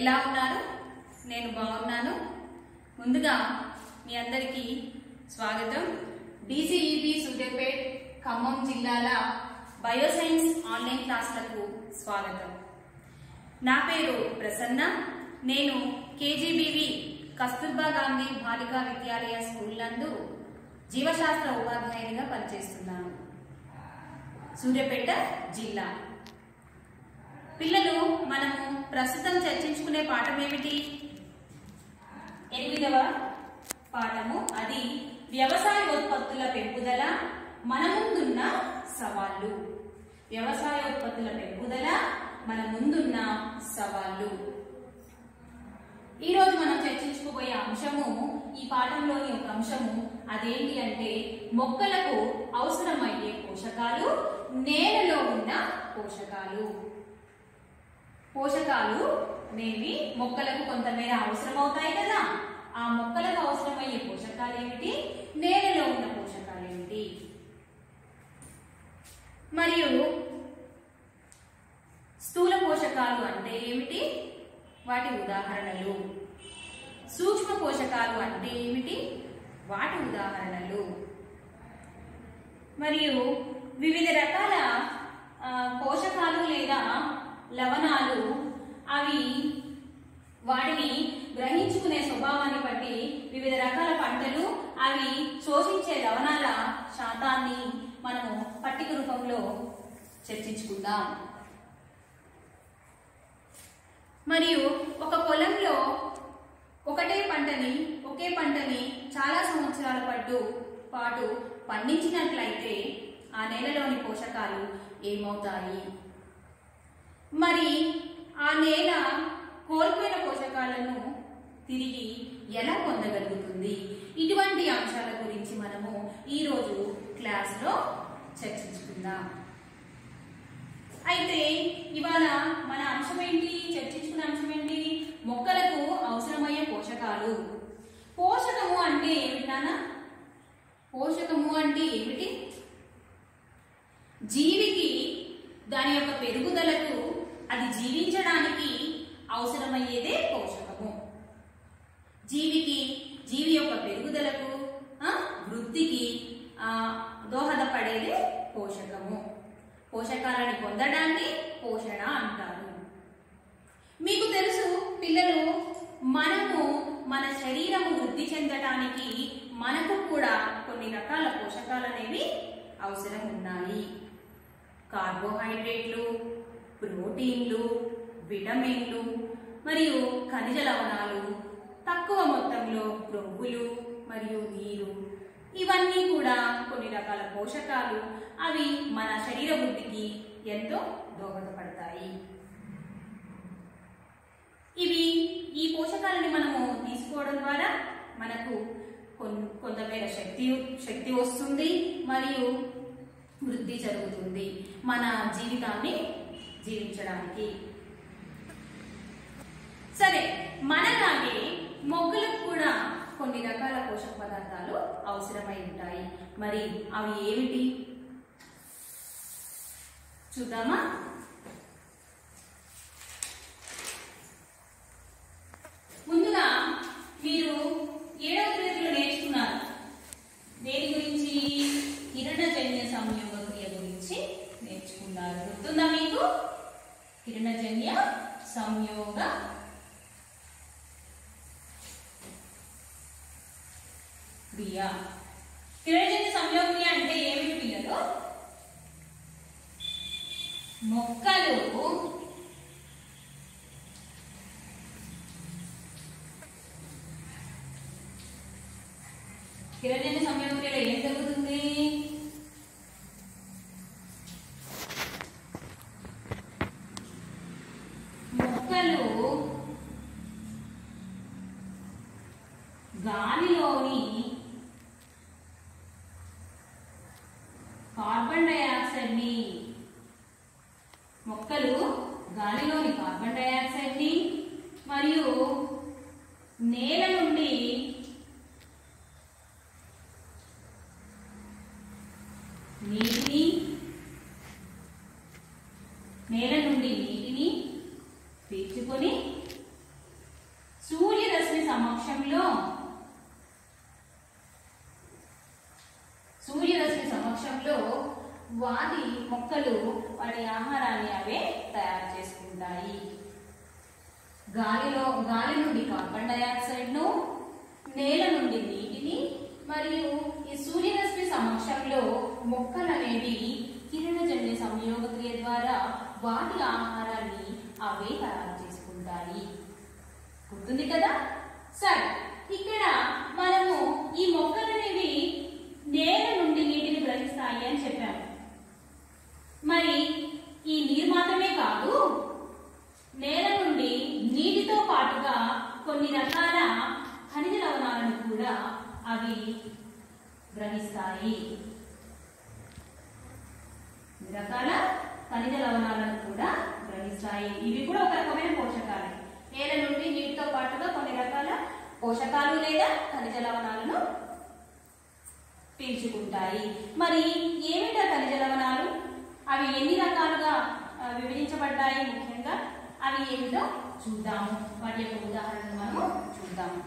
ఎలా ఉన్నారు? నేను బాగున్నాను. ముందుగా మీ అందరికీ స్వాగతం. డీసీఈబీ సూర్యాపేట్ ఖమ్మం జిల్లాల బయోసైన్స్ ఆన్లైన్ క్లాసులకు స్వాగతం. నా పేరు ప్రసన్న. నేను కేజీబీవి కస్తూర్బా గాంధీ బాలికా విద్యాలయ స్కూల్ నందు జీవశాస్త్ర ఉపాధ్యాయునిగా పనిచేస్తున్నాను. సూర్యాపేట జిల్లా. పిల్లలు మనము ప్రస్తుతం చర్చించుకునే పాఠం ఏమిటి? ఎనిమిదవ పాఠము. అది వ్యవసాయ ఉత్పత్తుల పెంపుదల మన ముందున్న సవాళ్ళు. వ్యవసాయ ఉత్పత్తుల పెంపుదల మన ముందున్న సవాళ్ళు. ఈరోజు మనం చర్చించుకోబోయే అంశము ఈ పాఠంలోని ఒక అంశము అదేంటి అంటే మొక్కలకు అవసరమయ్యే పోషకాలు నేలలో ఉన్న పోషకాలు. పోషకాలు అనేవి మొక్కలకు కొంతమేర అవసరం అవుతాయి కదా. ఆ మొక్కలకు అవసరమయ్యే పోషకాలు ఏమిటి? నేలలో ఉన్న పోషకాలు ఏమిటి? మరియు స్థూల పోషకాలు అంటే ఏమిటి? వాటి ఉదాహరణలు. సూక్ష్మ పోషకాలు అంటే ఏమిటి? వాటి ఉదాహరణలు. మరియు వివిధ రకాల పోషకాలు లేదా లవణాలు. అవి వాటిని గ్రహించుకునే స్వభావాన్ని బట్టి వివిధ రకాల పంటలు అవి శోషించే లవణాల శాతాన్ని మనము పట్టిక రూపంలో చర్చించుకుందాం. మరియు ఒక పొలంలో ఒకటే పంటని ఒకే పంటని చాలా సంవత్సరాల పాటు పాటు పండించినట్లయితే ఆ నేలలోని పోషకాలు ఏమవుతాయి? మరి ఆ నేల కోల్పోయిన పోషకాలను తిరిగి ఎలా పొందగలుగుతుంది? ఇటువంటి అంశాల గురించి మనము ఈరోజు క్లాస్లో చర్చించుకుందాం. అయితే ఇవాళ మన అంశం ఏంటి చర్చించుకున్న అంశం ఏంటి మొక్కలకు అవసరమయ్యే పోషకాలు. పోషకము అంటే ఏమిటి నాన్న? పోషకము అంటే ఏమిటి? జీవికి దాని యొక్క పెరుగుదలకు అది జీవించడానికి అవసరమయ్యేదే పోషకము. జీవికి జీవి యొక్క పెరుగుదలకు వృద్ధికి దోహదపడేదే పోషకము. పోషకాలను పొందడాన్ని పోషణ అంటారు. మీకు తెలుసు పిల్లలు మనము మన శరీరము వృద్ధి చెందటానికి మనకు కూడా కొన్ని రకాల పోషకాలు అనేవి అవసరం ఉన్నాయి కార్బోహైడ్రేట్లు ప్రోటీన్లు విటమిన్లు మరియు ఖనిజ లవణాలు తక్కువ మొత్తంలో క్రొవ్వులు మరియు నీరు. ఇవన్నీ కూడా కొన్ని రకాల పోషకాలు. అవి మన శరీర వృద్ధికి ఎంతో దోహదపడతాయి. ఇవి ఈ పోషకాలని మనము తీసుకోవడం ద్వారా మనకు కొంతమేర శక్తి శక్తి వస్తుంది మరియు వృద్ధి జరుగుతుంది. మన జీవితాన్ని జీవించడానికి. సరే మనలాగే మొగ్గులకు కూడా కొన్ని రకాల పోషక పదార్థాలు అవసరమై ఉంటాయి. మరి అవి ఏమిటి? చూద్దామా ముందుగా మీరు ఏడవ తరగతిలో నేర్చుకున్నారు దేని గురించి కిరణజన్య సంయోగ క్రియ గురించి నేర్చుకున్నారు గుర్తుందా మీకు కిరణజన్య సంయోగ క్రియ. కిరణజన్య సంయోగ క్రియ అంటే ఏమిటి పిల్లలు? మొక్కలు. కిరణజన్య సంయోగ ఏం జరుగుతుంది మొక్కలు గాలిలోని కార్బన్ డైఆక్సైడ్ని మొక్కలు గాలిలోని కార్బన్ డైఆక్సైడ్ని మరియు నేల నుండి సమక్షంలో సూర్యరశ్మి సమక్షంలో వాటి మొక్కలు వాటి ఆహారాన్ని అవే తయారు చేసుకుంటాయి గాలిలో గాలి నుండి కార్బన్ డయాక్సైడ్ను నేల నుండి నీటిని మరియు ఈ సూర్యరశ్మి సమక్షంలో మొక్కలు అనేవి కిరణజన్య సంయోగ క్రియ ద్వారా వాటి ఆహారాన్ని అవే తయారు చేసుకుంటాయి. గుర్తుంది కదా? సరే ఇక్కడ మనము ఈ మొక్కలు అనేవి నేల నుండి నీటిని గ్రహిస్తాయి అని చెప్పాము మరి ఈ నీరు మాత్రమే కాదు నేల నుండి పాటుగా కొన్ని రకాల ఖనిజ లవణాలను కూడా అవి గ్రహిస్తాయి. కొన్ని రకాల ఖనిజ లవణాలను కూడా గ్రహిస్తాయి. ఇవి కూడా ఒక రకమైన పోషకాలు. నేల నుండి నీటితో పాటుగా కొన్ని రకాల పోషకాలు లేదా ఖనిజ లవణాలను పీల్చుకుంటాయి. మరి ఏమిటా ఖనిజ లవణాలు? అవి ఎన్ని రకాలుగా విభజించబడ్డాయి ముఖ్యంగా? అవి ఏమిటో చూద్దాము వాటి యొక్క ఉదాహరణను మనము చూద్దాము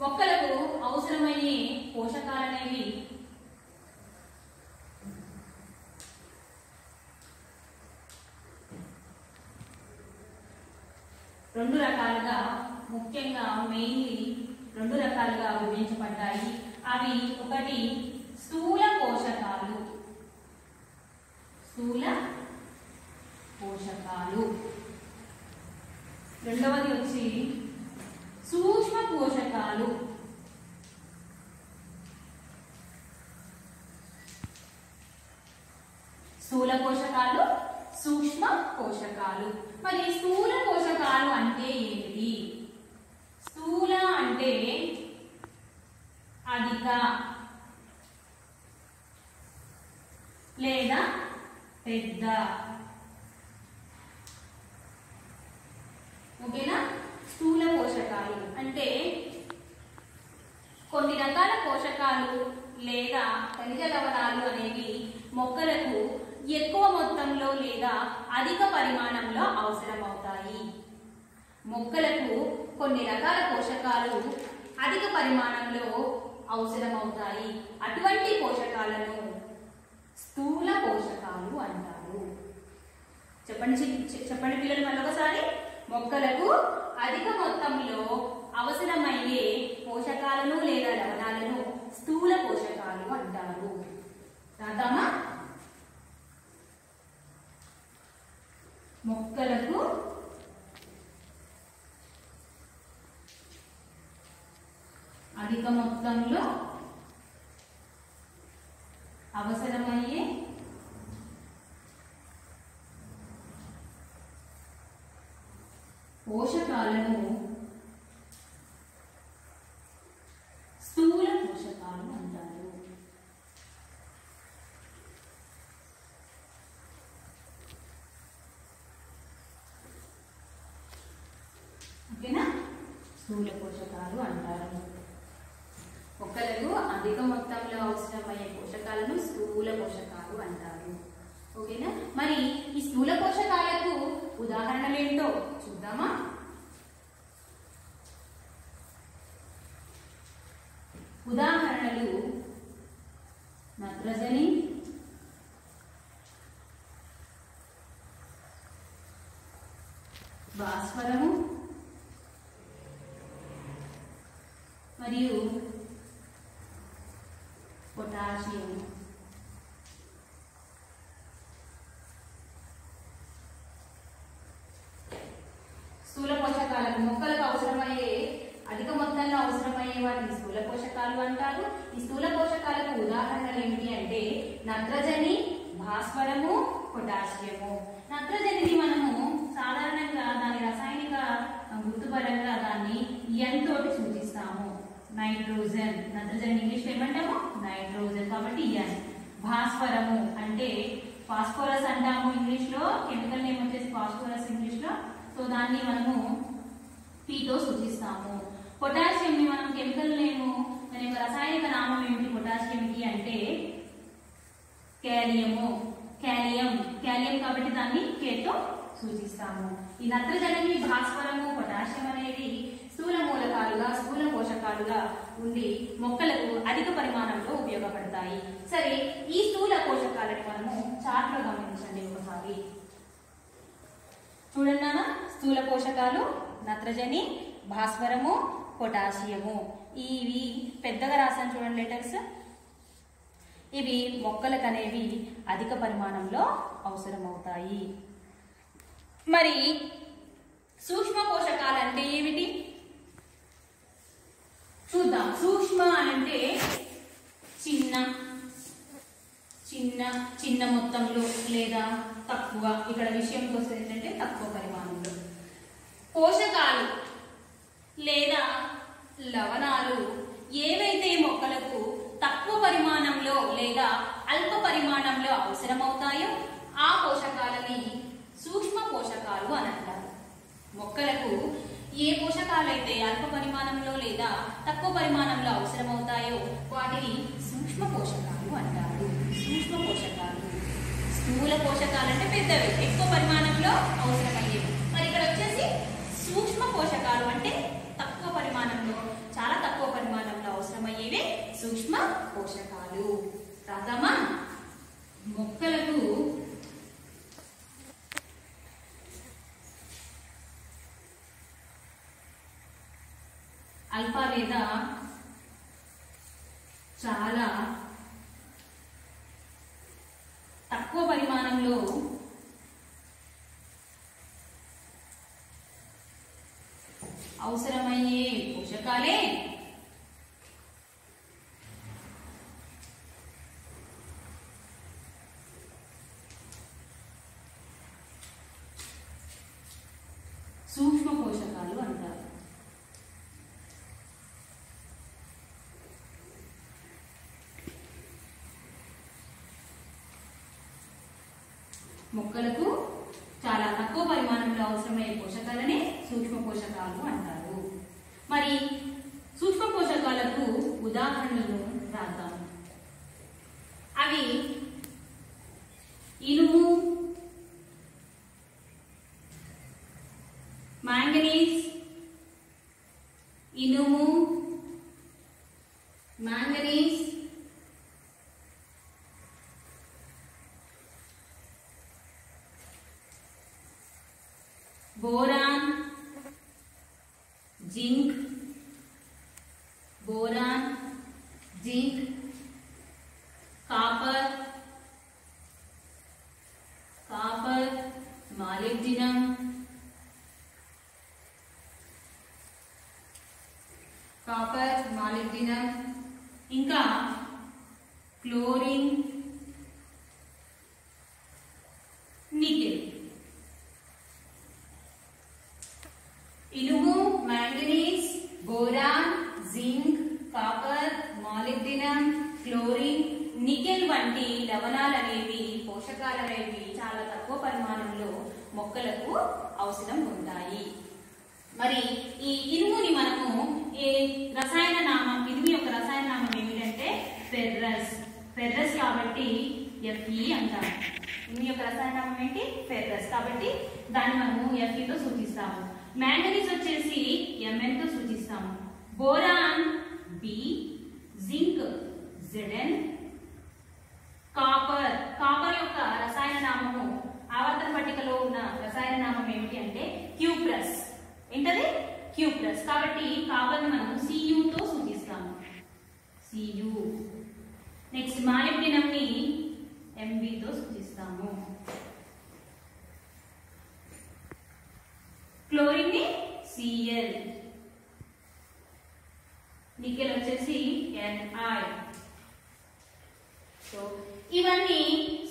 మొక్కలకు అవసరమైన పోషకాలనేవి రెండు రకాలుగా ముఖ్యంగా మెయిన్లీ రెండు రకాలుగా విభజించబడ్డాయి. అవి ఒకటి స్థూల పోషకాలు. స్థూల పోషకాలు. రెండవది వచ్చి సూక్ష్మ పోషకాలు. స్థూల పోషకాలు సూక్ష్మ పోషకాలు. మరి స్థూల పోషకాలు అంటే ఏమిటి? స్థూల అంటే అధిక లేదా పెద్ద ఓకేనా స్థూల పోషకాలు అంటే కొన్ని రకాల పోషకాలు లేదా ఖనిజ లవణాలు అనేవి మొక్కలకు ఎక్కువ మొత్తంలో లేదా అధిక పరిమాణంలో అవసరమవుతాయి మొక్కలకు కొన్ని రకాల పోషకాలు అధిక పరిమాణంలో అవసరమవుతాయి. అటువంటి పోషకాలను స్థూల పోషకాలు అంటారు. చెప్పండి చెప్పండి పిల్లలు మరొకసారి మొక్కలకు అధిక మొత్తంలో అవసరమయ్యే పోషకాలను లేదా లవణాలను స్థూల పోషకాలు అంటారు. రాద్దామా? మొక్కలకు అధిక మొత్తంలో అవసరమయ్యే పోషకాలను స్థూల పోషకాలు అంటారు. ఓకేనా? స్థూల పోషకాలు అంటారు. మొక్కలకు అధిక మొత్తంలో అవసరమయ్యే పోషకాలను స్థూల పోషకాలు అంటారు. ఓకేనా? మరి ఈ స్థూల పోషకాలకు ఉదాహరణలు ఏంటో చూద్దామా? ఉదాహరణలు నత్రజని భాస్వరము మరియు పొటాషియం స్థూల పోషకాలకు మొక్కలకు అవసరమయ్యే అధిక మొత్తంలో అవసరమయ్యే వాటిని స్థూల పోషకాలు అంటారు. ఈ స్థూల పోషకాలకు ఉదాహరణలు ఏమిటి అంటే నత్రజని భాస్వరము పొటాషియము. నత్రజనిని మనము సాధారణంగా దాని రసాయనిక గుర్తుపరంగా దాన్ని ఎన్ తోటి సూచిస్తాము. నైట్రోజన్. నత్రజని ఇంగ్లీష్ ఏమంటాము? నైట్రోజన్ కాబట్టి ఎన్ భాస్వరము అంటే ఫాస్ఫరస్ అంటాము ఇంగ్లీష్లో కెమికల్ నేమ్ వచ్చేసి ఫాస్ఫరస్ ఇంగ్లీష్లో సో దాన్ని మనము పీతో సూచిస్తాము. పొటాషియం ని మనం కెమికల్ నేము దాని యొక్క రసాయనిక నామం ఏమిటి పొటాషియంకి అంటే? క్యాలియము క్యాలియం క్యాలియం కాబట్టి దాన్ని కేతో సూచిస్తాము. ఈ నత్రజని భాస్వరము పొటాషియం అనేది స్థూల మూలకాలుగా స్థూల పోషకాలుగా ఉండి మొక్కలకు అధిక పరిమాణంలో ఉపయోగపడతాయి. సరే ఈ స్థూల పోషకాలను మనము చార్ట్లో గమనించండి ఒకసారి. చూడండి స్థూల పోషకాలు నత్రజని భాస్వరము పొటాషియము. ఇవి పెద్దగా రాశాను చూడండి లెటర్స్ ఇవి మొక్కలకు అనేవి అధిక పరిమాణంలో అవసరమవుతాయి. మరి సూక్ష్మ పోషకాలు అంటే ఏమిటి? చూద్దాం. సూక్ష్మ అంటే చిన్న చిన్న చిన్న మొత్తంలో లేదా తక్కువ. ఇక్కడ విషయంకి వస్తే ఏంటంటే తక్కువ పరిమాణంలో. పోషకాలు లేదా లవణాలు ఏవైతే మొక్కలకు తక్కువ పరిమాణంలో లేదా అల్ప పరిమాణంలో అవసరమవుతాయో ఆ పోషకాలని సూక్ష్మ పోషకాలు అని అంటారు. మొక్కలకు ఏ పోషకాలైతే అల్ప పరిమాణంలో లేదా తక్కువ పరిమాణంలో అవసరమవుతాయో వాటిని సూక్ష్మ పోషకాలు అంటారు. సూక్ష్మ పోషకాలు. స్థూల పోషకాలు అంటే పెద్దవి. ఎక్కువ పరిమాణంలో అవసరమయ్యేవి. మరి ఇక్కడ వచ్చేసి సూక్ష్మ పోషకాలు అంటే తక్కువ పరిమాణంలో చాలా తక్కువ పరిమాణంలో అవసరమయ్యేవి సూక్ష్మ పోషకాలు. ప్రథమ మొక్కలకు అల్ప లేదా చాలా తక్కువ పరిమాణంలో అవసరమయ్యే పోషకాలే. సూక్ష్మ పోషకాలు అంటారు. మొక్కలకు చాలా తక్కువ పరిమాణంలో అవసరమయ్యే పోషకాలనే సూక్ష్మ పోషకాలు అంటారు. మరి సూక్ష్మ పోషకాలకు ఉదాహరణలు రాద్దాం. అవి ఇనుము మాంగనీస్ ఇనుము manganese boron zinc boron zinc copper copper molybdenum copper molybdenum ఇంకా? క్లోరిన్ నికెల్ ఇనుము manganese boron zinc copper molybdenum chlorine nickel వంటి లవణాలు అనేవి పోషకాలు అనేవి చాలా తక్కువ పరిమాణంలో మొక్కలకు అవసరం ఉంటాయి. మరి ఈ ఇనుముని మనము ఏ రసాయన నామం ఇనుము యొక్క రసాయన నామం ఏమిటంటే ఫెర్రస్. ఫెర్రస్ కాబట్టి ఎఫ్ఈ అంటాము ఇనుము యొక్క రసాయన నామం ఏంటి? ఫెర్రస్. కాబట్టి దాన్ని మనము ఎఫ్ఈతో సూచిస్తాము. మ్యాంగనీస్ వచ్చేసి ఎంఎన్తో సూచిస్తాము. Boron B zinc Z N copper copper యొక్క రసాయన నామము ఆవర్తన పట్టికలో ఉన్న రసాయన నామం ఏమిటి అంటే క్యూప్రస్. ఏంటది? క్యూప్రస్ కాబట్టి కాపర్ని మనం సియు తో సూచిస్తాము. సియు నెక్స్ట్ మాలిబ్డినం ని ఎంబి తో సూచిస్తాము. క్లోరిన్ని సిఎల్ నికెల్ వచ్చేసి ఎన్ఐ సో ఇవన్నీ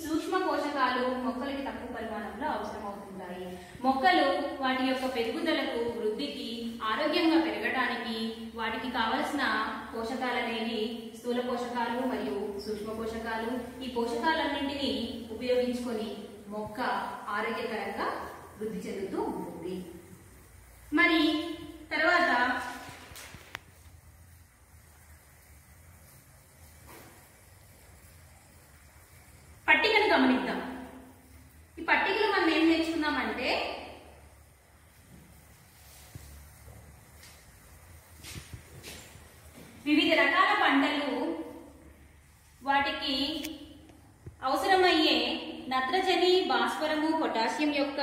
సూక్ష్మ పోషకాలు మొక్కలకి తక్కువ పరిమాణంలో అవసరమవుతుంటాయి. మొక్కలు వాటి యొక్క పెరుగుదలకు వృద్ధికి ఆరోగ్యంగా పెరగడానికి వాటికి కావలసిన పోషకాలు అనేవి స్థూల పోషకాలు మరియు సూక్ష్మ పోషకాలు. ఈ పోషకాలన్నింటినీ ఉపయోగించుకొని మొక్క ఆరోగ్యకరంగా వృద్ధి చెందుతూ ఉంటుంది. మరి తర్వాత పట్టికను గమనిద్దాం ఈ పట్టికలో మనం ఏం నేర్చుకున్నామంటే వివిధ రకాల పంటలు వాటికి అవసరమయ్యే నత్రజని భాస్వరము పొటాషియం యొక్క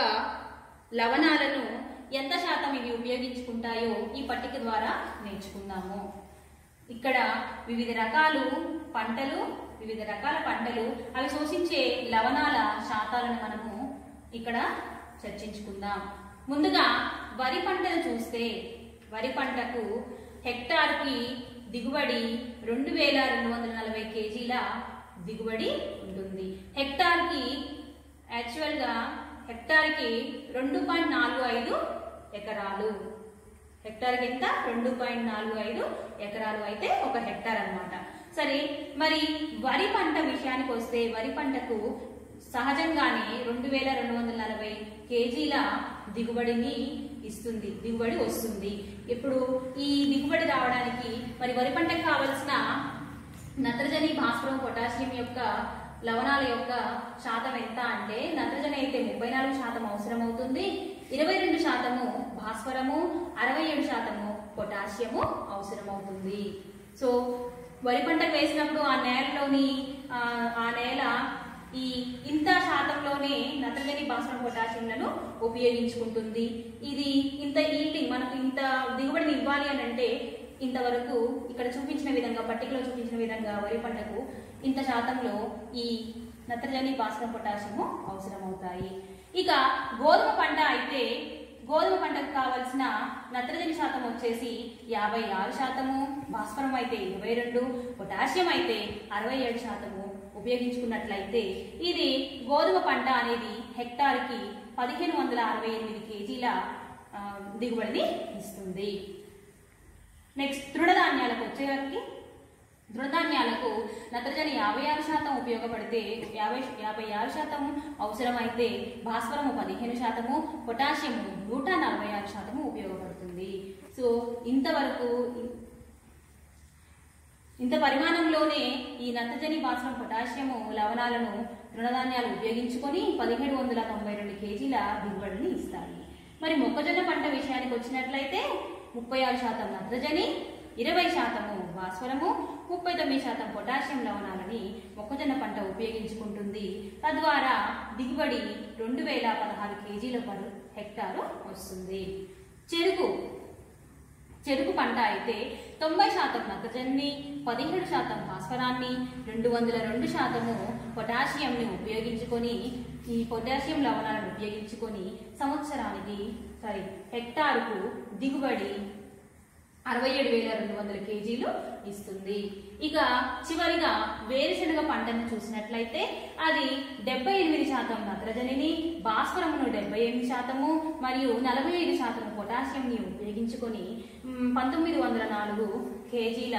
లవణాలను ఎంత శాతం ఇవి ఉపయోగించుకుంటాయో ఈ పట్టిక ద్వారా నేర్చుకుందాము. ఇక్కడ వివిధ రకాలు పంటలు వివిధ రకాల పంటలు అవి శోషించే లవణాల శాతాలను మనము ఇక్కడ చర్చించుకుందాం. ముందుగా వరి పంటను చూస్తే వరి పంటకు హెక్టార్కి దిగుబడి రెండు వేల రెండు వందల నలభై కేజీల దిగుబడి ఉంటుంది. హెక్టార్కి యాక్చువల్గా హెక్టార్కి రెండు పాయింట్ నాలుగు ఐదు ఎకరాలు. హెక్టార్కి ఎంత? రెండు పాయింట్ నాలుగు ఐదు ఎకరాలు అయితే ఒక హెక్టార్ అన్నమాట. సరే మరి వరి పంట విషయానికి వస్తే వరి పంటకు సహజంగానే రెండు వేల రెండు వందల నలభై కేజీల దిగుబడిని ఇస్తుంది దిగుబడి వస్తుంది. ఇప్పుడు ఈ దిగుబడి రావడానికి మరి వరి పంటకు కావలసిన నత్రజని భాస్వరం పొటాషియం యొక్క లవణాల యొక్క శాతం ఎంత అంటే నత్రజని అయితే ముప్పై నాలుగు శాతం అవసరం అవుతుంది ఇరవై రెండు శాతము భాస్వరము అరవై ఏడు శాతము పొటాషియము అవసరం అవుతుంది సో వరి పంటకు వేసినప్పుడు ఆ నేలలోని ఆ, ఆ నేల ఈ ఇంత శాతంలోనే నత్రజని భాస్వరం పొటాషియంలను ఉపయోగించుకుంటుంది. ఇది ఇంత ఈల్డింగ్ మనకు ఇంత దిగుబడిని ఇవ్వాలి అని అంటే ఇంతవరకు ఇక్కడ చూపించిన విధంగా పట్టికలో చూపించిన విధంగా వరి పంటకు ఇంత శాతంలో ఈ నత్రజని భాస్వరం పొటాషియము అవసరమవుతాయి. ఇక గోధుమ పంట అయితే గోధుమ పంటకు కావలసిన నత్రజని శాతం వచ్చేసి యాభై ఆరు శాతము భాస్వరం అయితే ఇరవై రెండు పొటాషియం అయితే అరవై ఏడు శాతము ఉపయోగించుకున్నట్లయితే ఇది గోధుమ పంట అనేది హెక్టార్కి పదిహేను వందల అరవై ఎనిమిది కేజీల దిగుబడిని ఇస్తుంది. నెక్స్ట్ తృణధాన్యాలకు వచ్చేవారికి తృణధాన్యాలకు నత్రజని యాభై ఆరు శాతం ఉపయోగపడితే యాభై యాభై ఆరు శాతం అవసరమైతే భాస్వరము పదిహేను శాతము పొటాషియము నూట నలభై ఆరు శాతము ఉపయోగపడుతుంది. సో ఇంతవరకు ఇంత పరిమాణంలోనే ఈ నత్రజని భాస్వరం పొటాషియము లవణాలను తృణధాన్యాలు ఉపయోగించుకొని పదిహేడు వందల తొంభై రెండు కేజీల దిగుబడిని ఇస్తాయి. మరి మొక్కజొన్న పంట విషయానికి వచ్చినట్లయితే ముప్పై ఆరు శాతం నత్రజని ఇరవై శాతము భాస్వరము ముప్పై తొమ్మిది శాతం పొటాషియం లవణాలని మొక్కజొన్న పంట ఉపయోగించుకుంటుంది. తద్వారా దిగుబడి రెండు వేల పదహారు కేజీల పర్ హెక్టారు వస్తుంది. చెరుకు చెరుకు పంట అయితే తొంభై శాతం నత్రజనిని పదిహేడు శాతం భాస్వరాన్ని రెండు వందల రెండు శాతము పొటాషియంని ఉపయోగించుకొని ఈ పొటాషియం లవణాలను ఉపయోగించుకొని సంవత్సరానికి సారీ హెక్టార్కు దిగుబడి అరవై ఏడు వేల రెండు వందల కేజీలు ఇస్తుంది. ఇక చివరిగా వేరుశనగ పంటను చూసినట్లయితే అది డెబ్బై ఎనిమిది శాతం నత్రజనిని భాస్వరమును డెబ్బై ఎనిమిది శాతము మరియు నలభై ఐదు శాతం పొటాషియంని ఉపయోగించుకొని పంతొమ్మిది వందల నాలుగు కేజీల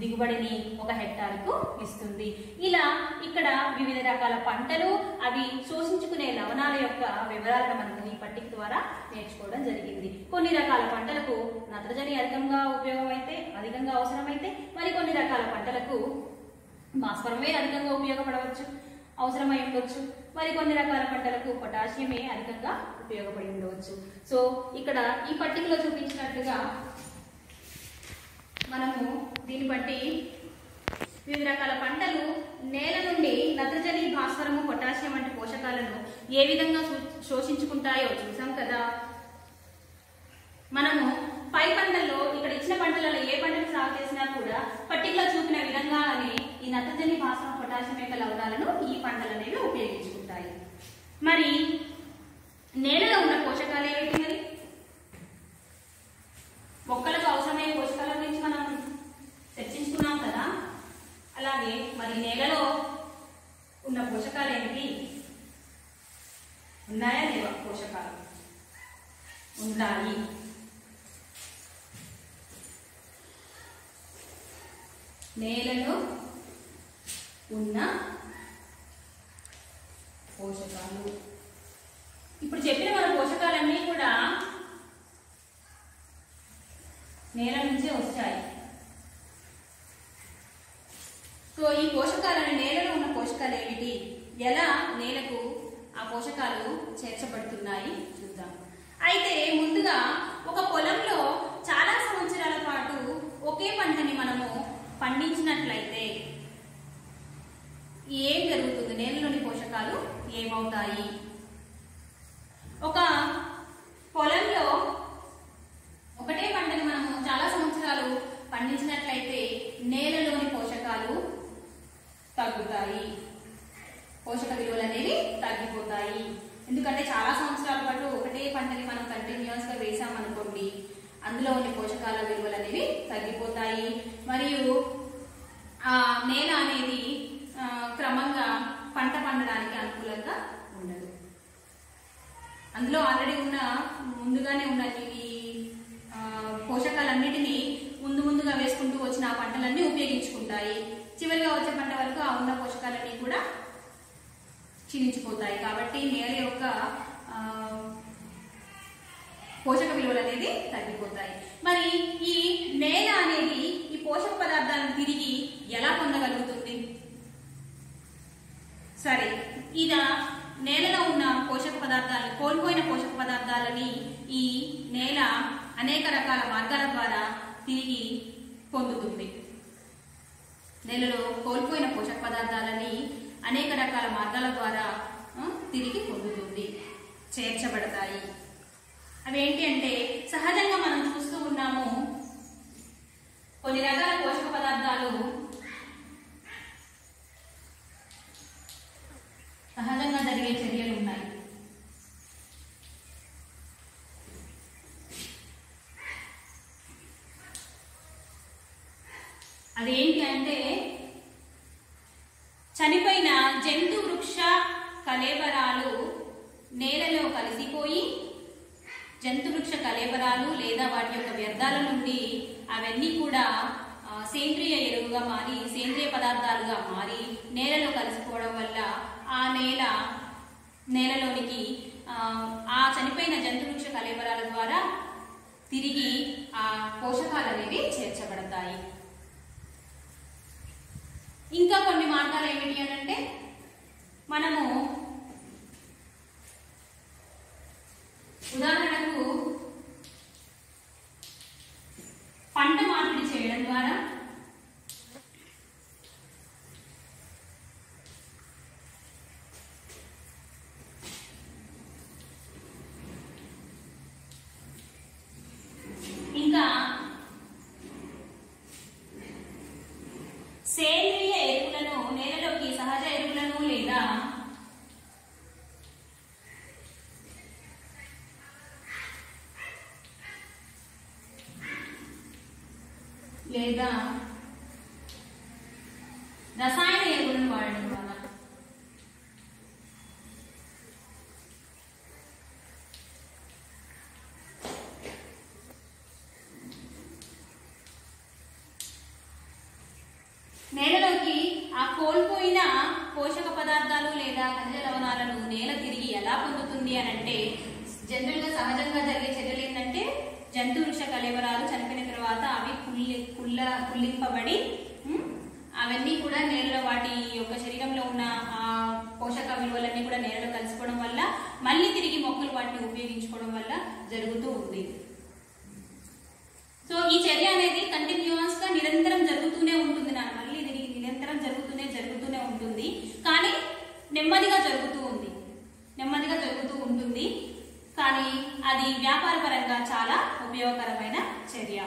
దిగుబడిని ఒక హెక్టార్కు ఇస్తుంది. ఇలా ఇక్కడ వివిధ రకాల పంటలు అవి శోషించుకునే లవణాల యొక్క వివరాలను మనము ఈ పట్టిక ద్వారా నేర్చుకోవడం జరిగింది. కొన్ని రకాల పంటలకు నత్రజని అధికంగా ఉపయోగమైతే అధికంగా అవసరమైతే మరి కొన్ని రకాల పంటలకు భాస్వరమే అధికంగా ఉపయోగపడవచ్చు అవసరమై ఉండవచ్చు మరి కొన్ని రకాల పంటలకు పొటాషియమే అధికంగా ఉపయోగపడి ఉండవచ్చు సో ఇక్కడ ఈ పట్టికలో చూపించినట్లుగా మనము దీన్ని బట్టి వివిధ రకాల పంటలు నేల నుండి నత్రజని భాస్వరము పొటాషియం వంటి పోషకాలను ఏ విధంగా శోషించుకుంటాయో చూసాం కదా. మనము పై పంటల్లో ఇక్కడ ఇచ్చిన పంటలలో ఏ పంటను సాగు చేసినా కూడా పట్టికలో చూపిన విధంగానే ఈ నత్రజని భాస్వరం పొటాషియం యొక్క లవణాలను ఈ పంటలు అనేవి ఉపయోగించుకుంటాయి. మరి నేలలో ఉన్న పోషకాలు ఏమిటి మరి మొక్కలకు అవసరమయ్యే పోషకాల గురించి మనం చర్చించుకున్నాం కదా అలాగే మరి నేలలో ఉన్న పోషకాలు ఏమిటి ఉన్నాయా లేవా పోషకాలు? ఉంటాయి. నేలలో ఉన్న పోషకాలు. ఇప్పుడు చెప్పిన మన పోషకాలన్నీ కూడా నేల నుంచే వచ్చాయి సో ఈ పోషకాలను నేలలో ఉన్న పోషకాలు ఏమిటి ఎలా నేలకు ఆ పోషకాలు చేర్చబడుతున్నాయి? చూద్దాం. అయితే ముందుగా ఒక పొలంలో చాలా సంవత్సరాల పాటు ఒకే పంటని మనము పండించినట్లయితే ఏం జరుగుతుంది? నేలలోని పోషకాలు ఏమవుతాయి? ఒక పొలంలో ఒకటే పంటని మనము చాలా సంవత్సరాలు పండించినట్లయితే నేలలోని పోషకాలు తగ్గుతాయి. పోషక విలువలు అనేవి తగ్గిపోతాయి. ఎందుకంటే చాలా సంవత్సరాల పాటు ఒకటే పంటని మనం కంటిన్యూస్గా వేసామనుకోండి అందులో ఉన్న పోషకాల విలువలు అనేవి తగ్గిపోతాయి. మరియు ఆ నేల అనేది క్రమంగా పంట పండడానికి అనుకూలంగా ఉండదు. అందులో ఆల్రెడీ ఉన్న ముందుగానే ఉన్న ఆ, పోషకాలన్నిటినీ ముందు ముందుగా వేసుకుంటూ వచ్చిన ఆ పంటలన్నీ ఉపయోగించుకుంటాయి. చివరిగా వచ్చే పంట వరకు ఆ ఉన్న పోషకాలన్నీ కూడా క్షీణించిపోతాయి. కాబట్టి నేల యొక్క పోషక విలువలు అనేది తగ్గిపోతాయి. మరి ఈ నేల అనేది ఈ పోషక పదార్థాలను తిరిగి ఎలా పొందగలుగుతుంది? సరే ఇద నేలలో ఉన్న పోషక పదార్థాలను కోల్పోయిన పోషక పదార్థాలని ఈ నేల అనేక రకాల మార్గాల ద్వారా తిరిగి పొందుతుంది. నేలలో కోల్పోయిన పోషక పదార్థాలని అనేక రకాల మార్గాల ద్వారా తిరిగి పొందుతుంది. చేర్చబడతాయి. అవేంటి అంటే సహజంగా మనం చూస్తూ ఉన్నాము కొన్ని రకాల పోషక పదార్థాలు సహజంగా జరిగే చర్యలు ఉన్నాయి అదేంటి అంటే చనిపోయిన జంతు వృక్ష కలేబరాలు నేలలో కలిసిపోయి జంతు వృక్ష కలేబరాలు లేదా వాటి యొక్క వ్యర్థాల నుండి అవన్నీ కూడా ఆ, సేంద్రియ ఎరువుగా మారి సేంద్రియ పదార్థాలుగా మారి నేలలో కలిసిపోవడం వల్ల ఆ నేల నేలలోనికి ఆ, ఆ చనిపోయిన జంతు వృక్ష కలేబరాల ద్వారా తిరిగి ఆ పోషకాలు అనేవి చేర్చబడతాయి. ఇంకా కొన్ని మార్గాలు ఏమిటి అనంటే మనము ఉదాహరణకు పంట మార్పిడి చేయడం ద్వారా ఇంకా సేంద్రియ ఎరువులను నేలలోకి సహజ ఎరువులను లేదా లేదా రసాయన ఎరువులను వాడడం వల్ల నేలలోకి ఆ కోల్పోయిన పోషక పదార్థాలు లేదా ఖనిజ లవణాలను నేల తిరిగి ఎలా పొందుతుంది అని అంటే జనరల్గా సహజంగా జరిగే చర్యలు ఏంటంటే జంతు వృక్ష కలేబరాలు చనిపోయిన తర్వాత అవి కుల్లి కుల్ల కుల్లింపబడి అవన్నీ కూడా నేలలో వాటి యొక్క శరీరంలో ఉన్న ఆ పోషక విలువలన్నీ కూడా నేలలో కలుసుకోవడం వల్ల మళ్ళీ తిరిగి మొక్కలు వాటిని ఉపయోగించుకోవడం వల్ల జరుగుతూ ఉంది. సో ఈ చర్య అనేది కంటిన్యూస్గా నిరంతరం జరుగుతూనే ఉంటుంది నాకు మళ్ళీ ఇది నిరంతరం జరుగుతూనే జరుగుతూనే ఉంటుంది. కానీ నెమ్మదిగా జరుగుతూ ఉంది. నెమ్మదిగా జరుగుతూ ఉంటుంది. కానీ అది వ్యాపారపరంగా చాలా ఉపయోగకరమైన చర్య.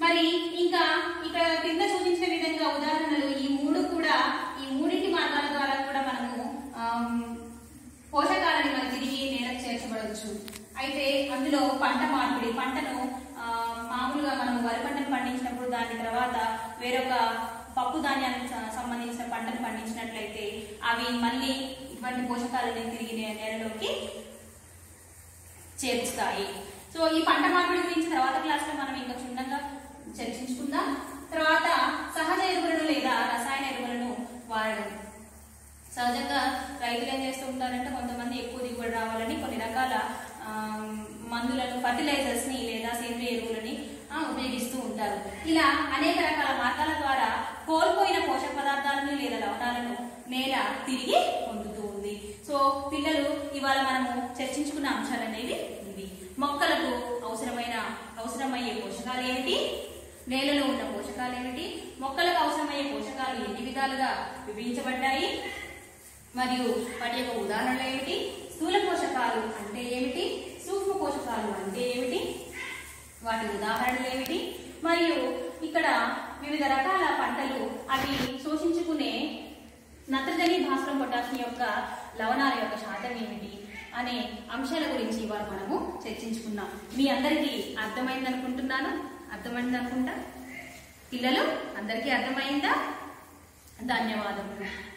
మరి ఇంకా ఇక్కడ కింద చూపించిన విధంగా ఉదాహరణలు ఈ మూడు కూడా ఈ మూడింటి మార్గాల ద్వారా కూడా మనము పోషకాలని మనం తిరిగి నేలకు చేర్చబడవచ్చు అయితే అందులో పంట మార్పిడి పంటను మామూలుగా మనం వరి పంటను పండించినప్పుడు దాని తర్వాత వేరొక పప్పు ధాన్యానికి సంబంధించిన పంటను పండించినట్లయితే అవి మళ్ళీ ఇటువంటి పోషకాలని తిరిగి నేలలోకి చేర్చుతాయి సో ఈ పంట మార్పిడి గురించి తర్వాత క్లాస్లో మనం ఇంకా క్షుణ్ణంగా చర్చించుకుందాం. తర్వాత సహజ ఎరువులను లేదా రసాయన ఎరువులను వాడడం. సహజంగా రైతులు ఏం చేస్తూ ఉంటారంటే కొంతమంది ఎక్కువ దిగుబడి రావాలని కొన్ని రకాల మందులను ఫర్టిలైజర్స్ని లేదా సేంద్రియ ఎరువులని ఉపయోగిస్తూ ఉంటారు. ఇలా అనేక రకాల మార్గాల ద్వారా కోల్పోయిన పోషక పదార్థాలను లేదా లవణాలను నేల తిరిగి పొందుతూ ఉంది సో పిల్లలు ఇవాళ మనము చర్చించుకున్న అంశాలు అనేవి ఇవి. మొక్కలకు అవసరమైన అవసరమయ్యే పోషకాలు ఏమిటి? నేలలో ఉన్న పోషకాలు ఏమిటి? మొక్కలకు అవసరమయ్యే పోషకాలు ఎన్ని విధాలుగా విభజించబడ్డాయి? మరియు వాటి యొక్క ఉదాహరణలు ఏమిటి? స్థూల పోషకాలు అంటే ఏమిటి? సూక్ష్మ పోషకాలు అంటే ఏమిటి? వాటి ఉదాహరణలు ఏమిటి? మరియు ఇక్కడ వివిధ రకాల పంటలు అవి శోషించుకునే నత్రజని భాస్వరం పొటాషియం యొక్క లవణాల యొక్క శాతం ఏమిటి అనే అంశాల గురించి ఇవాళ మనము చర్చించుకున్నాం మీ అందరికీ అర్థమైంది అనుకుంటున్నాను అర్థమైంది అనుకుంటా పిల్లలు అందరికీ అర్థమైందా? ధన్యవాదములు.